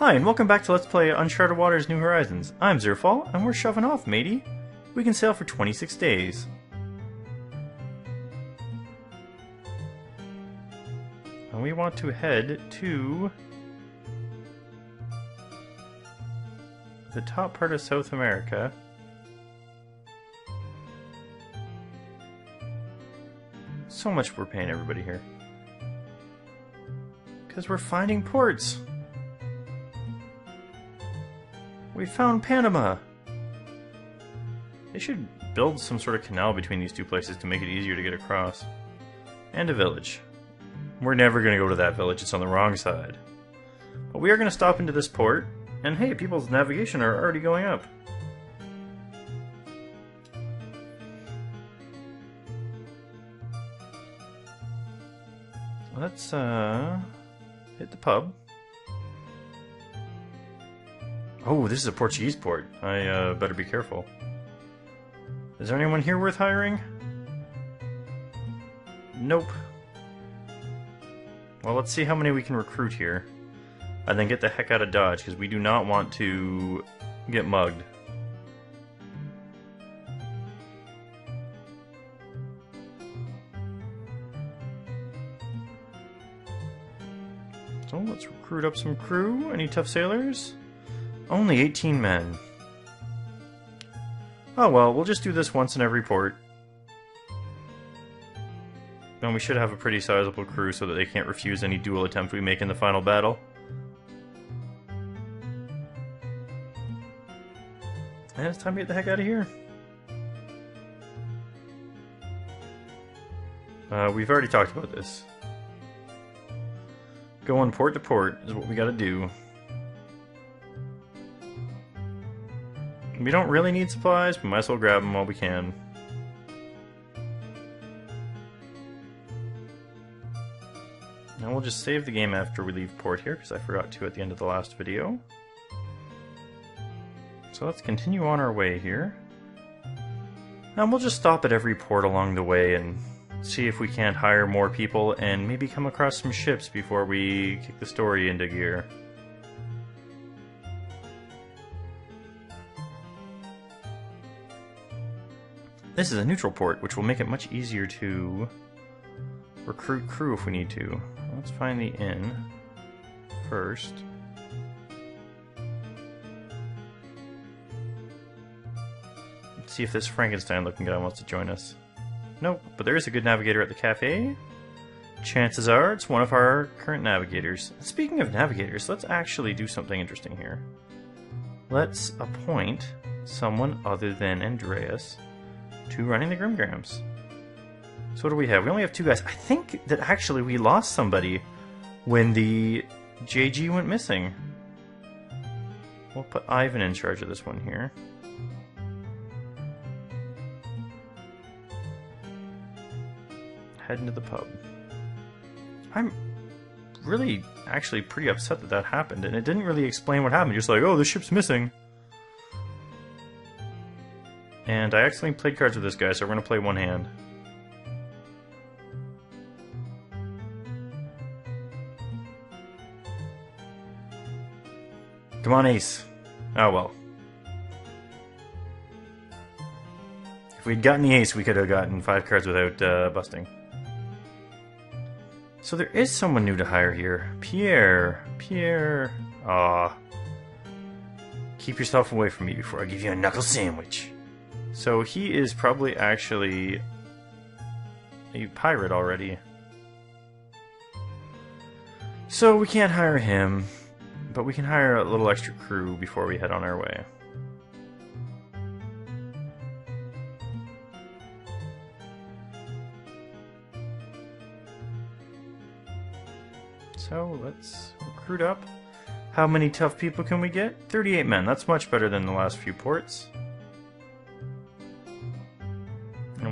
Hi, and welcome back to Let's Play Uncharted Waters New Horizons. I'm Zerfall, and we're shoving off, matey. We can sail for 26 days. And we want to head to the top part of South America. So much we're paying everybody here. Because we're finding ports. We found Panama! They should build some sort of canal between these two places to make it easier to get across. And a village. We're never going to go to that village, it's on the wrong side. But we are going to stop into this port, and hey, people's navigation are already going up. Let's, uh, hit the pub. Oh, this is a Portuguese port. I uh, better be careful. Is there anyone here worth hiring? Nope. Well, let's see how many we can recruit here. And then get the heck out of Dodge, because we do not want to get mugged. So let's recruit up some crew. Any tough sailors? Only 18 men. Oh well, we'll just do this once in every port. And we should have a pretty sizable crew so that they can't refuse any duel attempt we make in the final battle. And it's time to get the heck out of here. Uh, we've already talked about this. Going port to port is what we gotta do. We don't really need supplies, we might as well grab them while we can. Now we'll just save the game after we leave port here, because I forgot to at the end of the last video. So let's continue on our way here. And we'll just stop at every port along the way and see if we can't hire more people and maybe come across some ships before we kick the story into gear. This is a neutral port, which will make it much easier to recruit crew if we need to. Let's find the inn first. Let's see if this Frankenstein looking guy wants to join us. Nope, but there is a good navigator at the cafe. Chances are it's one of our current navigators. Speaking of navigators, let's actually do something interesting here. Let's appoint someone other than Andreas to running the Grimgrams. So what do we have? We only have two guys. I think that actually we lost somebody when the JG went missing. We'll put Ivan in charge of this one here. Head into the pub. I'm really actually pretty upset that that happened, and it didn't really explain what happened. Just like, oh, the ship's missing. And I accidentally played cards with this guy, so we're going to play one hand. Come on, ace. Oh well. If we'd gotten the ace, we could have gotten five cards without uh, busting. So there is someone new to hire here. Pierre. Pierre. Ah. Keep yourself away from me before I give you a knuckle sandwich. So he is probably actually a pirate already. So we can't hire him, but we can hire a little extra crew before we head on our way. So let's recruit up. How many tough people can we get? 38 men. That's much better than the last few ports.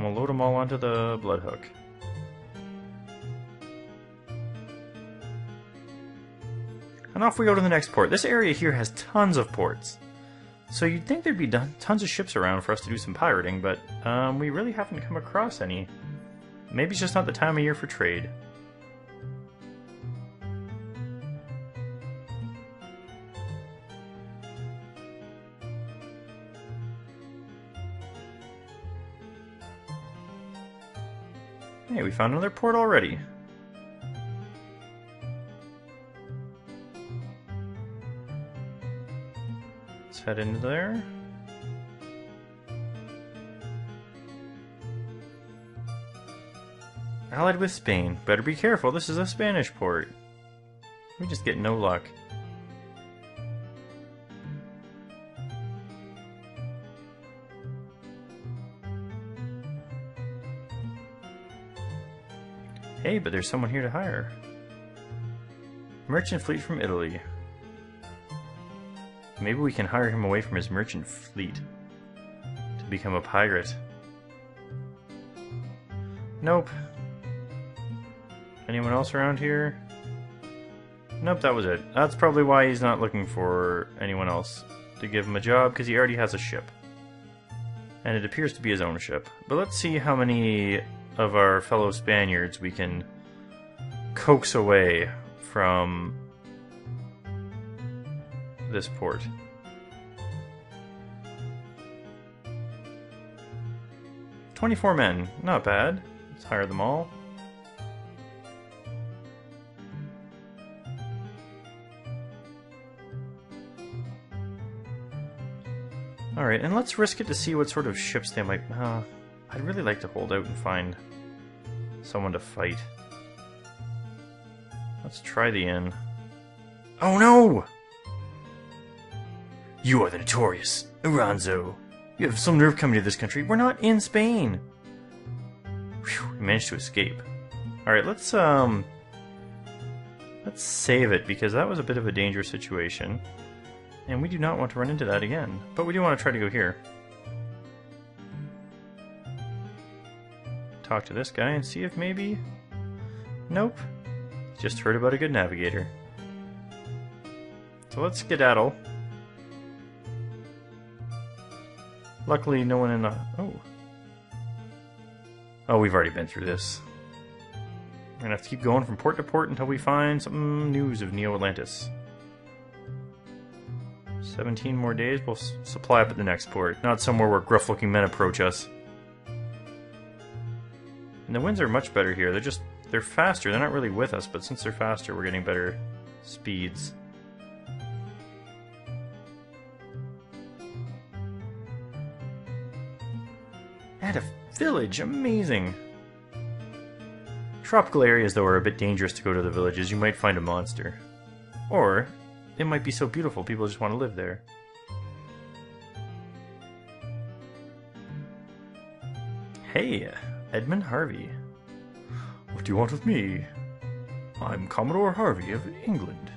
We'll load them all onto the Bloodhook. And off we go to the next port. This area here has tons of ports. So you'd think there'd be tons of ships around for us to do some pirating, but um, we really haven't come across any. Maybe it's just not the time of year for trade. We found another port already. Let's head into there. Allied with Spain. Better be careful, this is a Spanish port. We just get no luck. Hey, but there's someone here to hire. Merchant fleet from Italy. Maybe we can hire him away from his merchant fleet to become a pirate. Nope. Anyone else around here? Nope, that was it. That's probably why he's not looking for anyone else to give him a job, because he already has a ship. And it appears to be his own ship. But let's see how many of our fellow Spaniards we can coax away from this port. Twenty-four men, not bad. Let's hire them all. Alright, and let's risk it to see what sort of ships they might... Uh, I'd really like to hold out and find someone to fight. Let's try the inn. Oh no! You are the notorious Erantzo. You have some nerve coming to this country. We're not in Spain. Whew, we managed to escape. Alright, let's, um... Let's save it, because that was a bit of a dangerous situation. And we do not want to run into that again. But we do want to try to go here. Talk to this guy and see if maybe... Nope. Just heard about a good navigator. So let's skedaddle. Luckily, no one in the... Oh. Oh, we've already been through this. We're gonna have to keep going from port to port until we find some news of Neo Atlantis. 17 more days, we'll supply up at the next port. Not somewhere where gruff looking men approach us. And the winds are much better here. They're just, they're faster. They're not really with us, but since they're faster, we're getting better speeds. At a village, amazing. Tropical areas, though, are a bit dangerous to go to the villages. You might find a monster. Or, it might be so beautiful, people just want to live there. Hey, Edmund Harvey. What do you want with me? I'm Commodore Harvey of England.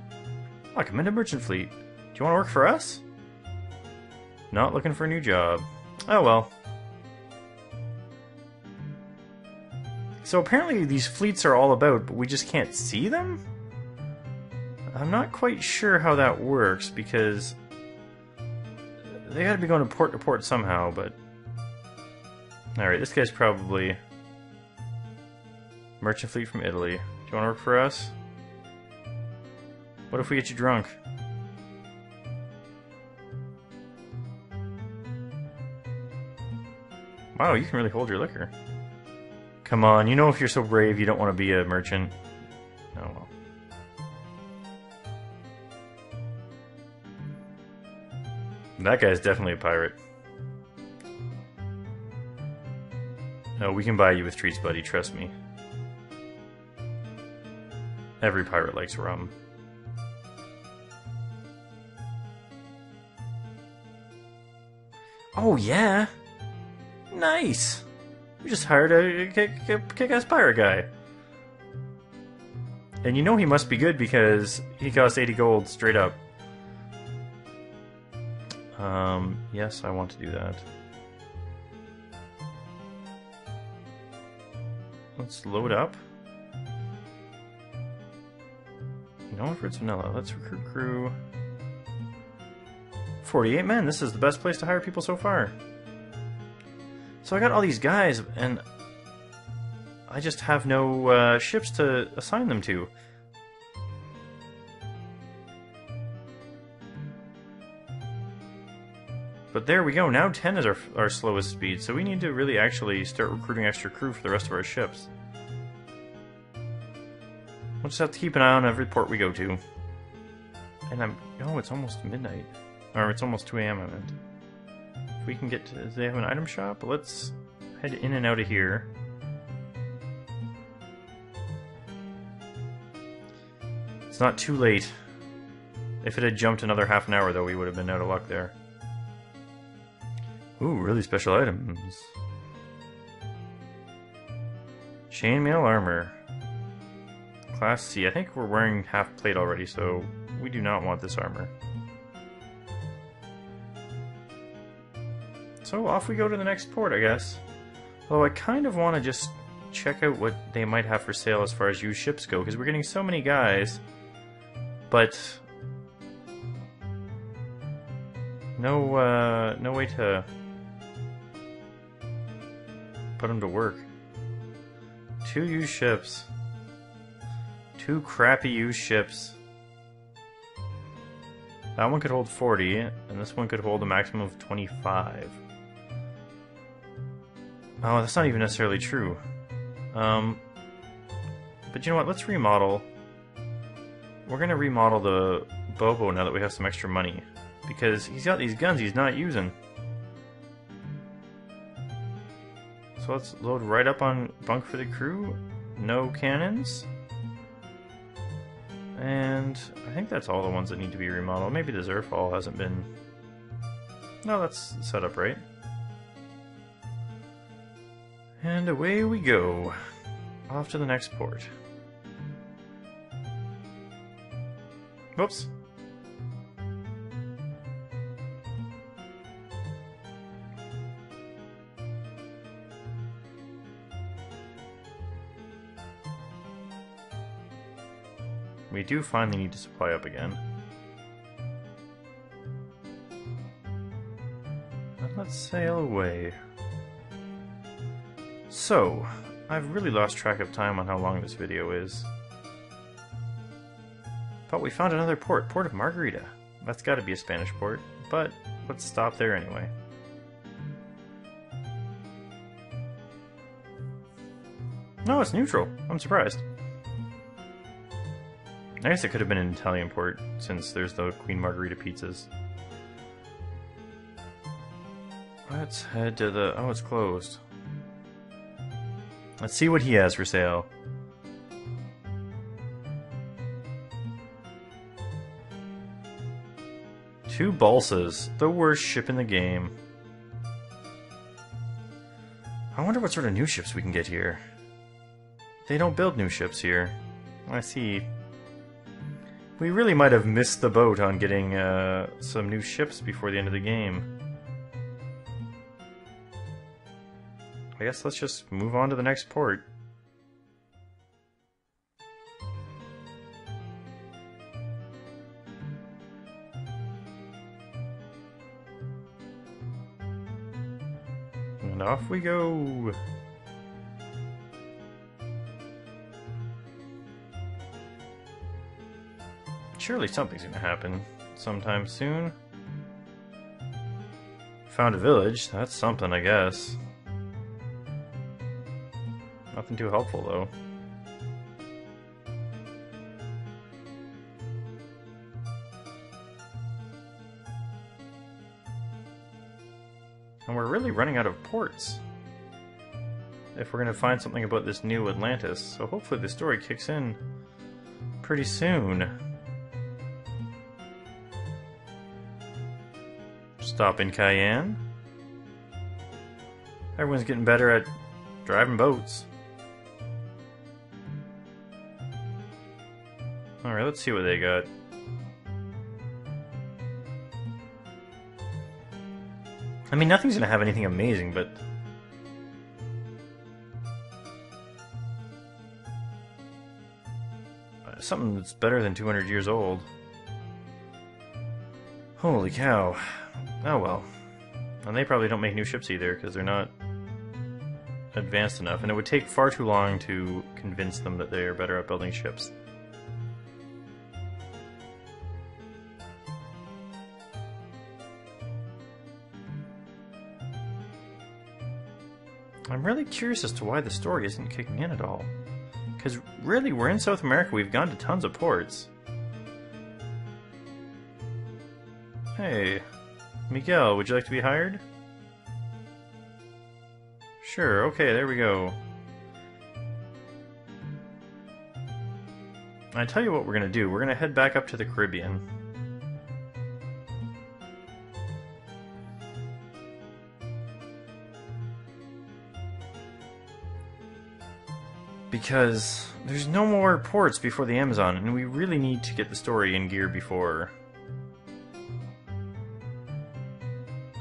I command a merchant fleet. Do you want to work for us? Not looking for a new job. Oh well. So apparently these fleets are all about, but we just can't see them? I'm not quite sure how that works because they gotta be going to port to port somehow, but Alright, this guy's probably merchant fleet from Italy. Do you want to work for us? What if we get you drunk? Wow, you can really hold your liquor. Come on, you know if you're so brave you don't want to be a merchant. Oh well. That guy's definitely a pirate. No, we can buy you with treats, buddy, trust me. Every pirate likes rum. Oh, yeah! Nice! We just hired a kick-ass pirate guy. And you know he must be good because he costs 80 gold straight up. Um, yes, I want to do that. Let's load up. No fruits vanilla. Let's recruit crew. 48 men. This is the best place to hire people so far. So I got all these guys, and I just have no uh, ships to assign them to. But there we go, now 10 is our, our slowest speed, so we need to really actually start recruiting extra crew for the rest of our ships. Just have to keep an eye on every port we go to. And I'm... Oh, it's almost midnight. Or it's almost 2 a.m. I meant. If we can get to... They have an item shop? Let's head in and out of here. It's not too late. If it had jumped another half an hour, though, we would have been out of luck there. Ooh, really special items. Chainmail armor. Class C. I think we're wearing half plate already, so we do not want this armor. So off we go to the next port, I guess. Although I kind of want to just check out what they might have for sale as far as used ships go, because we're getting so many guys, but no, uh, no way to put them to work. Two used ships. Two crappy used ships. That one could hold 40, and this one could hold a maximum of 25. Oh, that's not even necessarily true. Um, but you know what? Let's remodel. We're gonna remodel the Bobo now that we have some extra money. Because he's got these guns he's not using. So let's load right up on bunk for the crew. No cannons. And I think that's all the ones that need to be remodeled. Maybe the Zerfall hasn't been... No, that's set up right. And away we go. Off to the next port. Whoops. We do finally need to supply up again. let's sail away. So, I've really lost track of time on how long this video is. But we found another port, Port of Margarita. That's gotta be a Spanish port, but let's stop there anyway. No, it's neutral. I'm surprised. I guess it could have been an Italian port, since there's the Queen Margarita pizzas. Let's head to the... Oh, it's closed. Let's see what he has for sale. Two balsas, the worst ship in the game. I wonder what sort of new ships we can get here. They don't build new ships here. I see we really might have missed the boat on getting uh, some new ships before the end of the game. I guess let's just move on to the next port. And off we go! Surely something's gonna happen sometime soon. Found a village. That's something, I guess. Nothing too helpful, though. And we're really running out of ports. If we're going to find something about this new Atlantis, so hopefully the story kicks in pretty soon. Stop in Cayenne. Everyone's getting better at driving boats. Alright, let's see what they got. I mean, nothing's gonna have anything amazing, but... Something that's better than 200 years old. Holy cow. Oh well. And they probably don't make new ships either, because they're not advanced enough, and it would take far too long to convince them that they are better at building ships. I'm really curious as to why the story isn't kicking in at all. Because really, we're in South America. We've gone to tons of ports. Hey, Miguel, would you like to be hired? Sure, okay, there we go. I tell you what we're gonna do. We're gonna head back up to the Caribbean. Because there's no more ports before the Amazon, and we really need to get the story in gear before.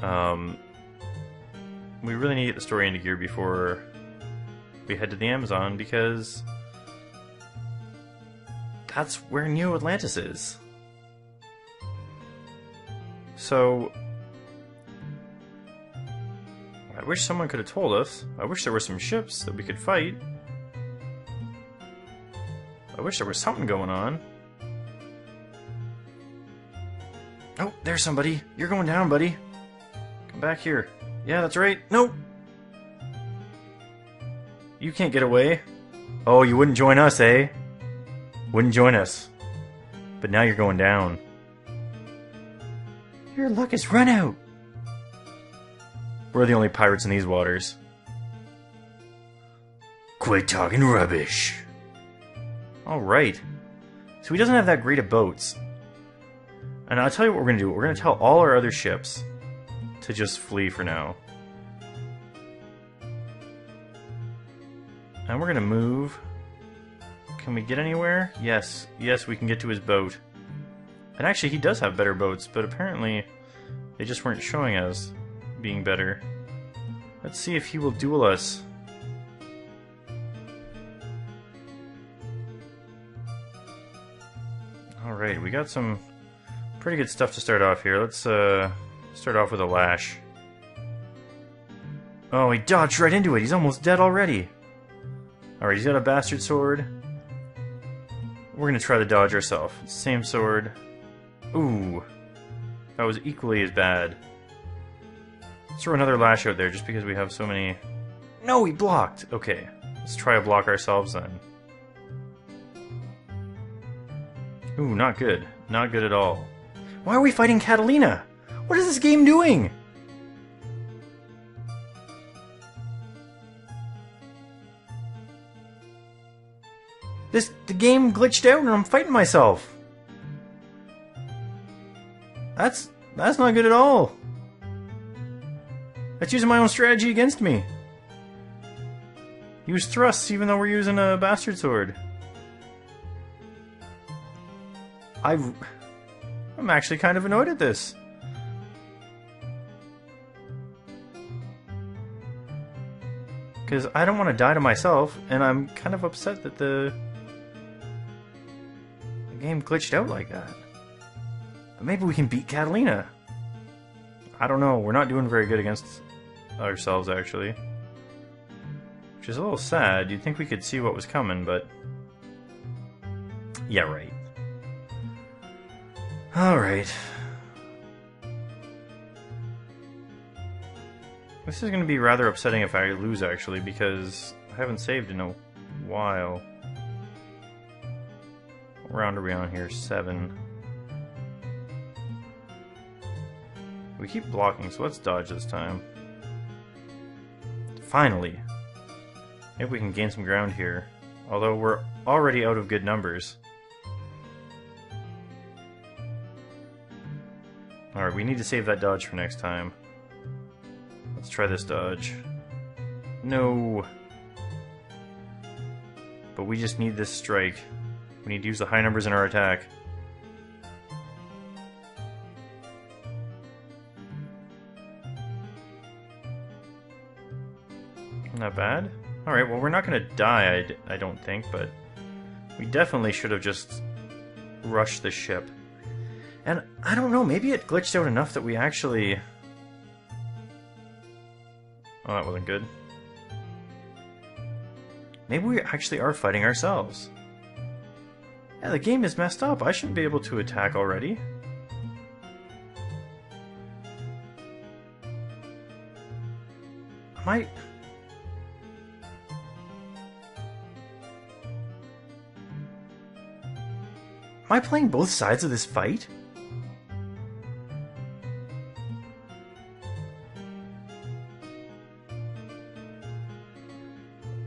Um, we really need to get the story into gear before we head to the Amazon because that's where Neo Atlantis is. So, I wish someone could have told us. I wish there were some ships that we could fight. I wish there was something going on. Oh, there's somebody. You're going down, buddy. Back here. Yeah, that's right. Nope. You can't get away. Oh, you wouldn't join us, eh? Wouldn't join us. But now you're going down. Your luck has run out. We're the only pirates in these waters. Quit talking rubbish. Alright. So he doesn't have that great of boats. And I'll tell you what we're going to do. We're going to tell all our other ships to just flee for now. And we're to move. Can we get anywhere? Yes. Yes, we can get to his boat. And actually, he does have better boats, but apparently they just weren't showing us being better. Let's see if he will duel us. Alright, we got some pretty good stuff to start off here. Let's uh, start off with a lash. Oh, he dodged right into it. He's almost dead already. Alright, he's got a bastard sword. We're gonna try the dodge ourselves. Same sword. Ooh. That was equally as bad. Let's throw another lash out there just because we have so many... No, he blocked! Okay. Let's try to block ourselves then. Ooh, not good. Not good at all. Why are we fighting Catalina? What is this game doing? This the game glitched out and I'm fighting myself. That's that's not good at all. That's using my own strategy against me. Use thrusts even though we're using a bastard sword. I I'm actually kind of annoyed at this. Because I don't want to die to myself, and I'm kind of upset that the game glitched out like that. But maybe we can beat Catalina. I don't know. We're not doing very good against ourselves, actually. Which is a little sad. You'd think we could see what was coming, but... Yeah, right. Alright. This is going to be rather upsetting if I lose, actually, because I haven't saved in a while. What round are we on here? Seven. We keep blocking, so let's dodge this time. Finally! Maybe we can gain some ground here. Although we're already out of good numbers. Alright, we need to save that dodge for next time. Try this dodge. No! But we just need this strike. We need to use the high numbers in our attack. Not bad. Alright, well we're not to die, I, I don't think, but we definitely should have just rushed the ship. And I don't know, maybe it glitched out enough that we actually... Oh, that wasn't good. Maybe we actually are fighting ourselves. Yeah, the game is messed up. I shouldn't be able to attack already. Am I... Am I playing both sides of this fight?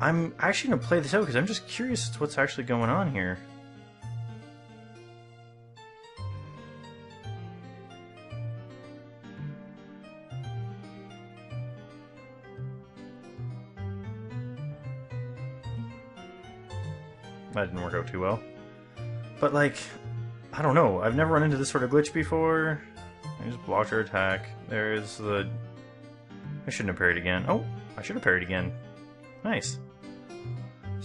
I'm actually going to play this out because I'm just curious as to what's actually going on here. That didn't work out too well. But, like, I don't know. I've never run into this sort of glitch before. I just blocked her attack. There's the... I shouldn't have parried again. Oh, I should have parried again. Nice.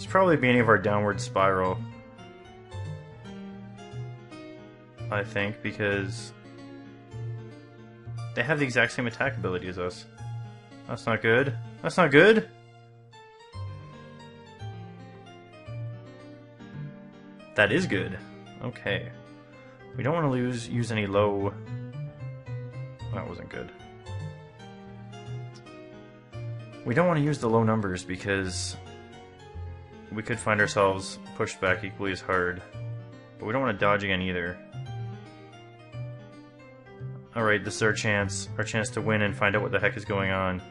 Probably the beginning of our downward spiral. I think, because they have the exact same attack ability as us. That's not good. That's not good! That is good. Okay. We don't want to lose use any low... That wasn't good. We don't want to use the low numbers because we could find ourselves pushed back equally as hard. But we don't want to dodge again either. Alright, this is our chance. Our chance to win and find out what the heck is going on.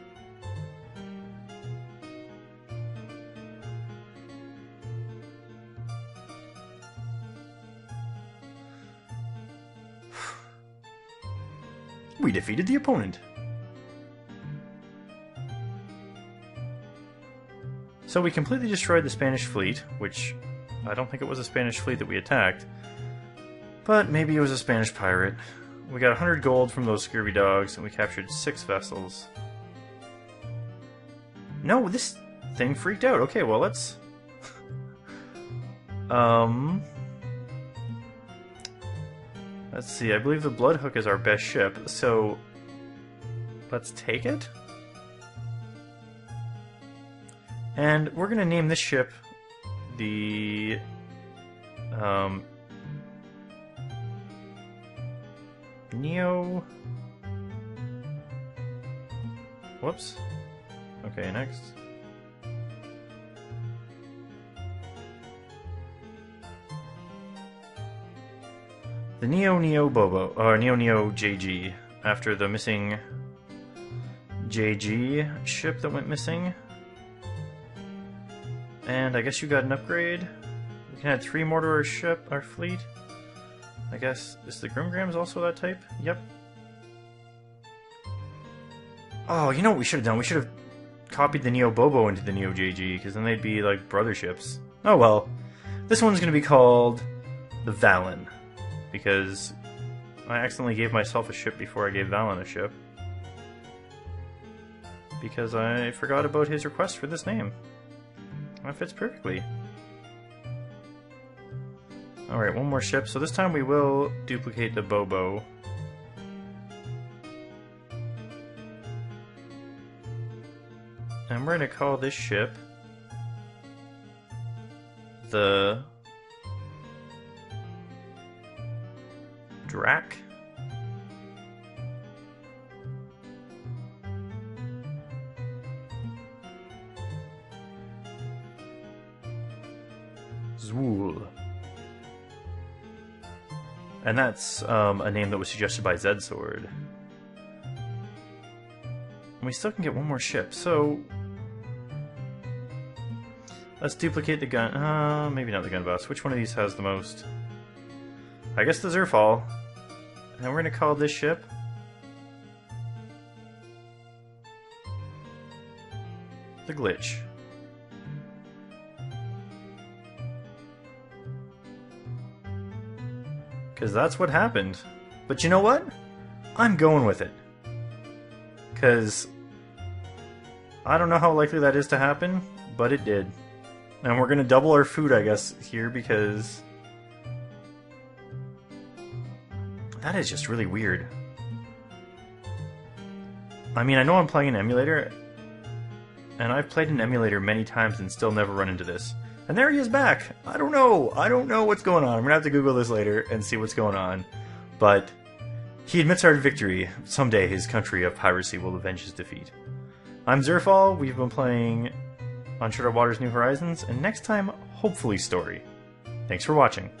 we defeated the opponent. So we completely destroyed the Spanish fleet, which I don't think it was a Spanish fleet that we attacked. But maybe it was a Spanish pirate. We got 100 gold from those scurvy dogs, and we captured 6 vessels. No, this thing freaked out. Okay, well, let's... um... Let's see, I believe the Bloodhook is our best ship, so... Let's take it? And we're going to name this ship the um, Neo. Whoops. Okay, next. The Neo Neo Bobo, or Neo Neo JG, after the missing JG ship that went missing. And I guess you got an upgrade. We can add three more to our ship, our fleet. I guess, is the Grimgrams also that type? Yep. Oh, you know what we should have done? We should have copied the Neo Bobo into the Neo JG, because then they'd be like brother ships. Oh well. This one's going to be called the Valen, because I accidentally gave myself a ship before I gave Valen a ship. Because I forgot about his request for this name. That fits perfectly. Alright, one more ship. So this time we will duplicate the Bobo. And we're going to call this ship the Drac. And that's um, a name that was suggested by Zed Sword. We still can get one more ship, so... Let's duplicate the gun... Uh, maybe not the gun boss. Which one of these has the most? I guess the Zerfall. And we're to call this ship... The Glitch. Because that's what happened. But you know what? I'm going with it. Because I don't know how likely that is to happen, but it did. And we're going to double our food, I guess, here because. That is just really weird. I mean, I know I'm playing an emulator, and I've played an emulator many times and still never run into this. And there he is back. I don't know. I don't know what's going on. I'm gonna have to Google this later and see what's going on. But he admits our victory. Someday his country of piracy will avenge his defeat. I'm Zerfall. We've been playing Uncharted Waters New Horizons, and next time, hopefully, story. Thanks for watching.